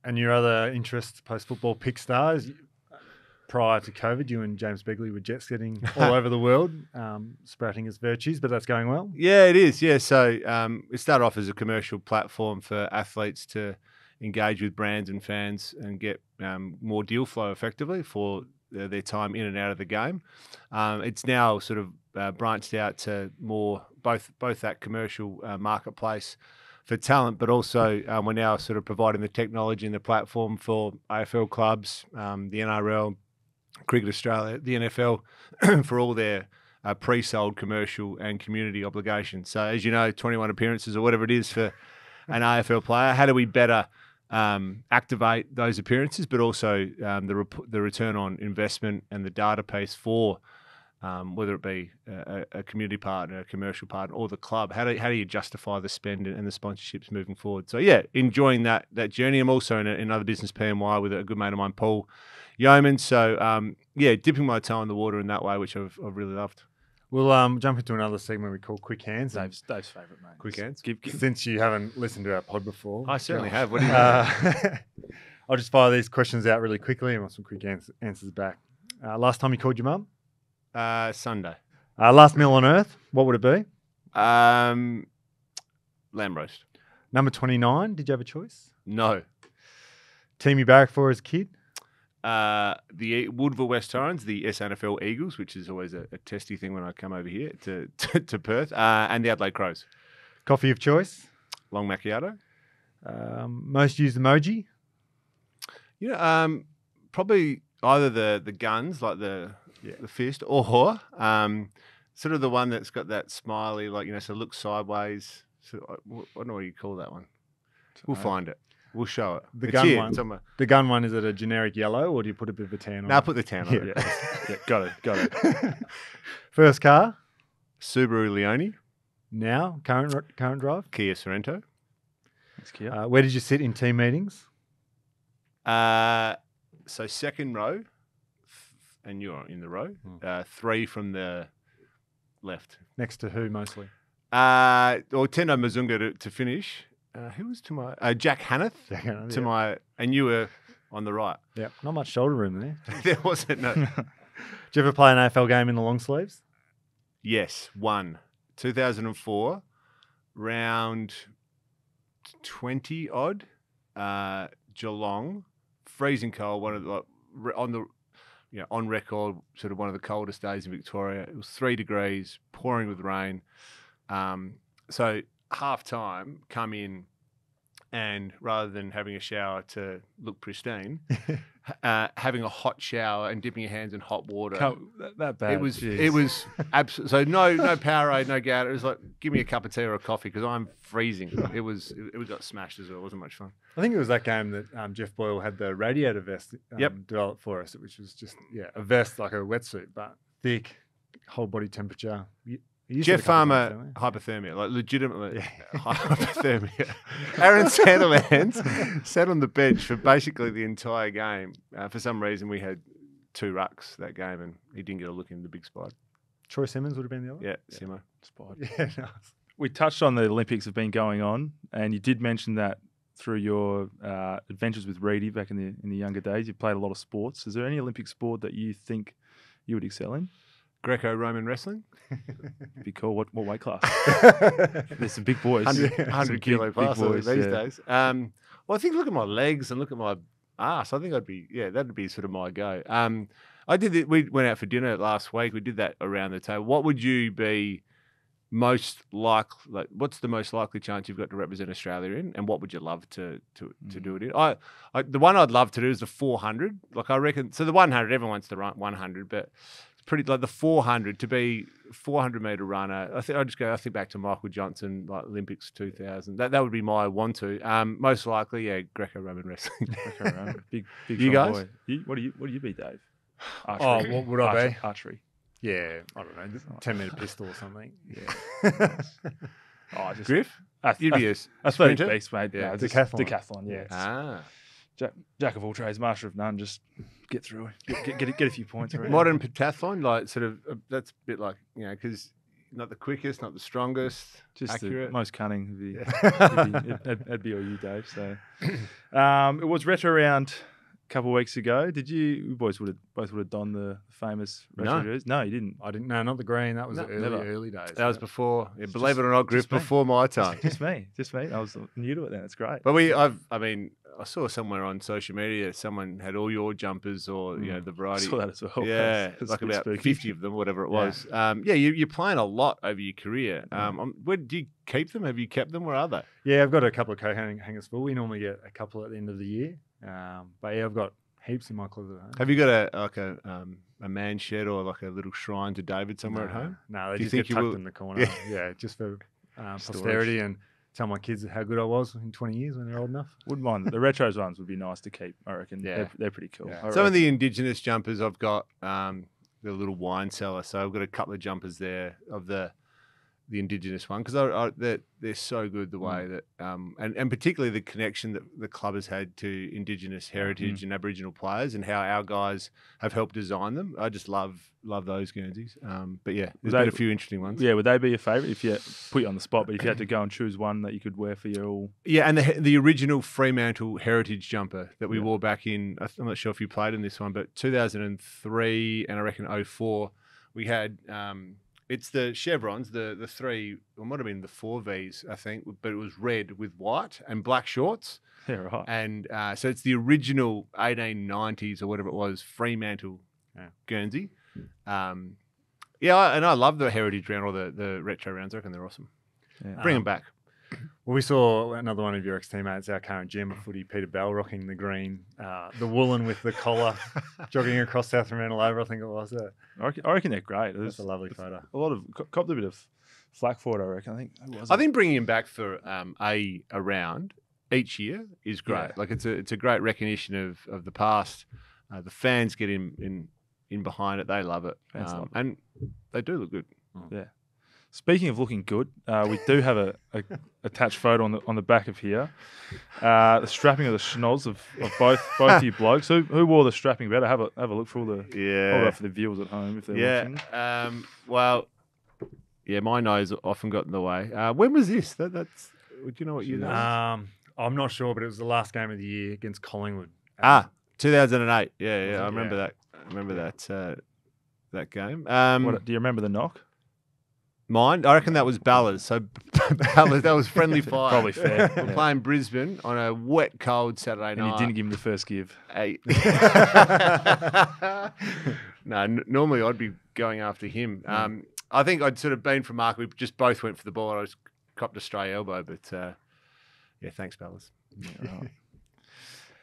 And your other interests post football PickStars. Prior to COVID, you and James Begley were jet setting all over the world, um, sprouting its virtues, but that's going well. Yeah, it is. Yeah, so um, it started off as a commercial platform for athletes to engage with brands and fans and get um, more deal flow effectively for their, time in and out of the game. Um, it's now sort of uh, branched out to more both both that commercial uh, marketplace for talent, but also um, we're now sort of providing the technology and the platform for AFL clubs, um, the NRL, Cricket Australia, the NFL, for all their uh, pre-sold commercial and community obligations. So, as you know, 21 appearances or whatever it is for an AFL player. How do we better um, activate those appearances, but also um, the rep- the return on investment and the data piece for um, whether it be a, a community partner, a commercial partner, or the club? How do how do you justify the spend and the sponsorships moving forward? So yeah, enjoying that that journey. I'm also in, a, another business PMY with a good mate of mine, Paul Yeoman. So um, yeah, dipping my toe in the water in that way, which I've, I've really loved. We'll um, jump into another segment we call Quick Hands. Dave's Dave's favourite mate. Quick hands? Give, give, Since you haven't listened to our pod before, I certainly have. What do you Uh, I'll just fire these questions out really quickly and want some quick ans- answers back. Uh, last time you called your mum? uh, Sunday. Uh, last meal on earth, what would it be? Um, lamb roast. Number 29, did you have a choice? No. Team you barrack for as a kid? Uh, the Woodville West Torrens, the SANFL Eagles, which is always a, a testy thing when I come over here to, to, to Perth, uh, and the Adelaide Crows. Coffee of choice? Long macchiato. Um, most used emoji? You know, um, probably either the the guns, like the the fist, or um, sort of the one that's got that smiley, like you know, so look sideways. So I, I don't know what you call that one. We'll Uh, find it. We'll show it. The It's gun here, one? it's The gun one, is it a generic yellow or do you put a bit of a tan on No, it? put the tan on Yeah. it. yeah, yeah, got it, got it. First car? Subaru Leone, Now, current current drive? Kia Sorento. Thanks, Kia. Uh, where did you sit in team meetings? Uh, so second row, and you're in the row. Hmm. Uh, three from the left. Next to who mostly? Uh, or Tendai Mzungu to, to finish. Uh, who was to my uh, Jack Hannath Jack Hannath, to yeah. my, and you were on the right. Yeah, not much shoulder room there. there wasn't no. Did you ever play an AFL game in the long sleeves? yes, one. 2004, round 20 odd, uh, Geelong, freezing cold. One of the like, on the you know on record, sort of one of the coldest days in Victoria. It was three degrees, pouring with rain. Um, so half time, come in, and rather than having a shower to look pristine, uh, having a hot shower and dipping your hands in hot water. Can't- that, that bad. It was jeez. it was absolutely so no no Powerade no Gator. It was like give me a cup of tea or a coffee because I'm freezing. It was it, it got smashed as well. It wasn't much fun. I think it was that game that um, Jeff Boyle had the radiator vest um, Yep. developed for us, which was just yeah a vest like a wetsuit, but thick, whole body temperature. You- you used it a Jeff Farmer times, hypothermia, like legitimately Yeah. hypothermia. Aaron Sandilands sat on the bench for basically the entire game. Uh, for some reason, we had two rucks that game, and he didn't get a look in the big spot. Troy Simmonds would have been the other. Yeah, Simo. Spot. yeah, nice. we touched on the Olympics have been going on, and you did mention that through your uh, adventures with Reedy back in the in the younger days, you played a lot of sports. Is there any Olympic sport that you think you would excel in? Greco-Roman wrestling, Be cool. What what weight class? There's some big boys. 100, Some 100 big- kilo big plus boys, these yeah. days. Um, well, I think look at my legs and look at my ass. I think I'd be yeah, that'd be sort of my go. Um, I did it. We went out for dinner last week. We did that around the table. What would you be most like? Like, what's the most likely chance you've got to represent Australia in, and what would you love to to, to Mm. do it in? I, I the one I'd love to do is the 400. Like I reckon. So the 100, everyone wants the 100, but pretty like the 400 to be 400 meter runner. I think I just go. I think back to Michael Johnson, like Olympics 2000. That that would be my want to. Um, most likely, yeah, Greco-Roman wrestling. Okay, right. Big, big You strong guys? boy. You, what do you what do you be, Dave? Oh, what would I Archery- be? Archery. yeah, I don't know, ten meter pistol or something. Yeah. Oh, just Griff, ath- you'd be a s- athletic sprinter? beast, mate. Yeah. No, Decathlon. Decathlon, yeah. Ah, Jack, jack of all trades, master of none. Just get through it. Get, get, get, a- few points. modern pentathlon, like sort of. Uh, that's a bit like you know because not the quickest, not the strongest, just accurate. the most cunning. Would be, Yeah. would be, it'd, it'd be all you, Dave. So, um, it was retro round couple of weeks ago. Did you, you boys would have both would have donned the famous retro No. jerseys? No, you didn't. I didn't. No, not the green. That was No, early, never. early days. that was before. Yeah, believe just- it or not, Griff, just me. before my time. Just me, just me. I was new to it then. It's great. But we, I've, I mean, I saw somewhere on social media someone had all your jumpers or you know the I variety. saw that as well. Yeah, It's like about spooky. fifty of them, whatever it Yeah. was. Um, yeah, you, you're playing a lot over your career. Yeah. Um, um, where do you keep them? Have you kept them? Where are they? Yeah, I've got a couple of co-hangers full. We normally get a couple at the end of the year. Um, but yeah, I've got heaps in my closet at. Have you got a like a um, a man shed or like a little shrine to David somewhere at home? No, they Do you just think get you tucked will- in the corner. Yeah. Yeah, just for um, posterity and tell my kids how good I was in 20 years when they're old enough. Wouldn't mind. The retros ones would be nice to keep. I reckon. Yeah. they're, they're pretty cool. Yeah. I Some of the indigenous jumpers I've got um, the little wine cellar, so I've got a couple of jumpers there of the the indigenous one because I, I, they're they're so good the way that um, and and particularly the connection that the club has had to indigenous heritage and Aboriginal players and how our guys have helped design them. I just love love those Guernseys. Um, but yeah, there's They- been a few interesting ones. Yeah, would they be your favourite if you put you on the spot? But if you had to go and choose one that you could wear for your all, Yeah, and the the original Fremantle heritage jumper that we Yeah. wore back in, I'm not sure if you played in this one, but 2003 and I reckon 04, we had, um, it's the chevrons, the the three, or it might have been the four Vs, I think, but it was red with white and black shorts. yeah, right. And uh, so it's the original 1890s or whatever it was, Fremantle Yeah. Guernsey. Um, yeah, and I love the heritage round or the, the retro rounds. I reckon they're awesome. Yeah. Bring Um, them back. Well, we saw another one of your ex teammates, our current GM of footy, Peter Bell, rocking the green, uh, the woolen with the collar, jogging across South Fremantle over, I think it was. Uh, I, reckon, I reckon they're great. that's There's a lovely photo. a lot of co- copped a bit of flack for it. I reckon. I think. who was I it? think bringing him back for um, a a round each year is great. Yeah. Like it's a it's a great recognition of of the past. Uh, the fans get in in in behind it. They love it, Um, love it. and they do look good. Speaking of looking good, uh, we do have a, a attached photo on the on the back of here. Uh, the strapping of the schnoz of, of both both you blokes. Who who wore the strapping better? Have a have a look for all the hold Yeah, up for the viewers at home if they're yeah. watching. Um, well, yeah, my nose often got in the way. Uh, when was this? That, that's. Do you know what year that? Um, I'm not sure, but it was the last game of the year against Collingwood. ah, 2008. Yeah, yeah, I remember Yeah. that. I remember that. Uh, that game. Um, What, do you remember the knock? Mine, I reckon that was Ballas. So Ballas, that was friendly fire. Probably fair. We're yeah. playing Brisbane on a wet, cold Saturday And night. you didn't give him the first give. Eight. no, n- normally I'd be going after him. Um, I think I'd sort of been for Mark. We just both went for the ball. I just copped a stray elbow, but uh, yeah, thanks, Ballas.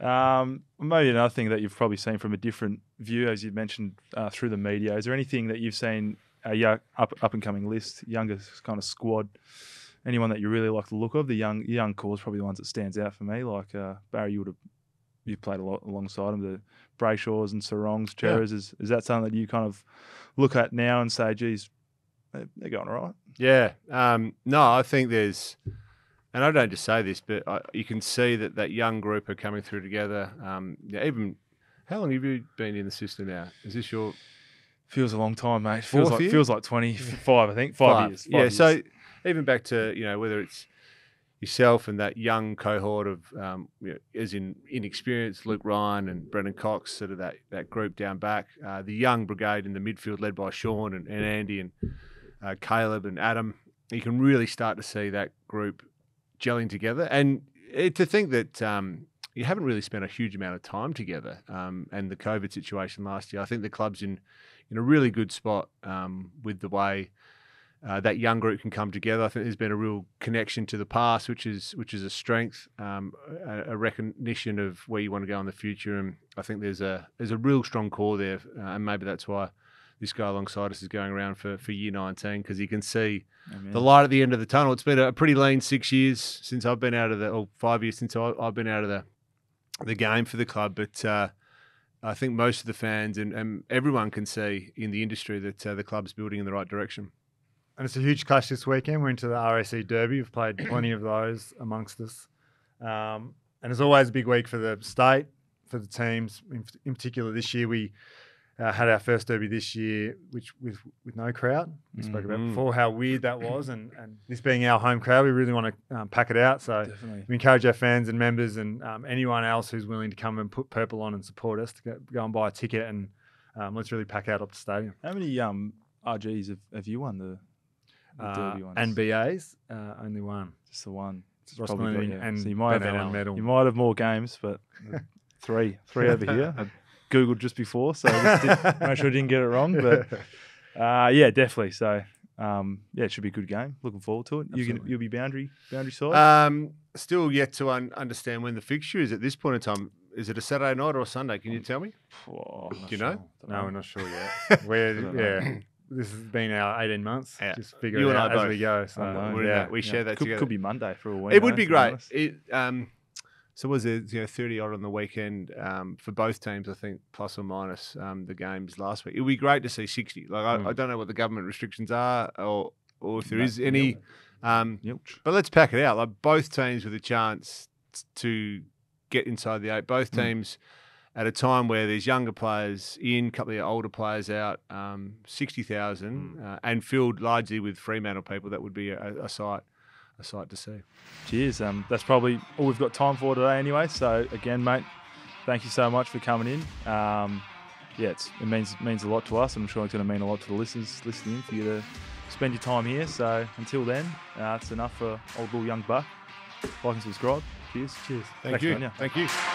Um, maybe another thing that you've probably seen from a different view, as you mentioned uh, through the media. Is there anything that you've seen a young, up up and coming list, younger kind of squad? Anyone that you really like the look of? The young young core is probably the ones that stands out for me. Like uh, Barry, you would have you played a lot alongside him. The Brayshaws and Serongs, Yeah. Is is that something that you kind of look at now and say, geez, they're, they're going all right? Yeah. Um, no, I think there's, and I don't just say this, but I, you can see that that young group are coming through together. Um, yeah, even how long have you been in the system now? Is this your Feels a long time, mate. Feels Fourth like year? feels like twenty five. I think five, years. Five yeah. years. So even back to you know whether it's yourself and that young cohort of, um, you know, as in inexperienced Luke Ryan and Brennan Cox, sort of that, that group down back. Uh, the young brigade in the midfield, led by Sean and, and Andy and uh, Caleb and Adam. You can really start to see that group gelling together. And it, to think that um, you haven't really spent a huge amount of time together, um, and the COVID situation last year, I think the club's in in a really good spot um, with the way uh, that young group can come together. I think there's been a real connection to the past, which is which is a strength, um, a, a, recognition of where you want to go in the future, and I think there's a there's a real strong core there, uh, and maybe that's why this guy alongside us is going around for, for year 19 because you can see Amen. the light at the end of the tunnel. It's been a pretty lean six years since I've been out of the, or five years since I, have been out of the the game for the club, but. Uh, I think most of the fans and, and everyone can see in the industry that uh, the club's building in the right direction. And it's a huge clash this weekend. We're into the RAC Derby. We've played plenty of those amongst us. Um, and it's always a big week for the state, for the teams. In, in particular, this year we uh, had our first derby this year, which with with no crowd. We spoke mm-hmm. about before how weird that was, and, and this being our home crowd, we really want to um, pack it out. So Definitely. we encourage our fans and members and um, anyone else who's willing to come and put purple on and support us to go, go and buy a ticket and um, let's really pack out up the stadium. How many um, RGs have, have you won the uh, and BAs, uh, only one. Just the one. Ross got, yeah. and so you might have medal. You might have more games, but three, three over here. I googled just before, so did, make sure I didn't get it wrong. But uh, yeah, definitely. So um, yeah, it should be a good game. Looking forward to it. You can, you'll be boundary boundary side. Um, still yet to un- understand when the fixture is at this point in time. Is it a Saturday night or a Sunday? Can you tell me? Oh, Do you know? No, we're not sure yet. we're yeah this has been our 18 months. Yeah. Just figure you it out as we go. So, yeah, we share that could, together. Could be Monday for a week. It would be great. It, um, so was it you know 30 odd on the weekend um, for both teams? I think plus or minus um, the games last week. It would be great to see 60. Like I, mm. I don't know what the government restrictions are or or if there no, is any. Um, but let's pack it out. Like both teams with a chance to get inside the eight. Both mm. teams. Mm at a time where there's younger players in, a couple of older players out, um, 60,000 mm. uh, and filled largely with Fremantle people, that would be a, a sight a sight to see. Cheers. Um, that's probably all we've got time for today anyway. So again, mate, thank you so much for coming in. Um, yeah, it means means a lot to us. And I'm sure it's going to mean a lot to the listeners listening in for you to spend your time here. So until then, uh, it's enough for Old Bull Young Buck. Like and subscribe. Cheers. Cheers. Thank Thanks, you. Thank you.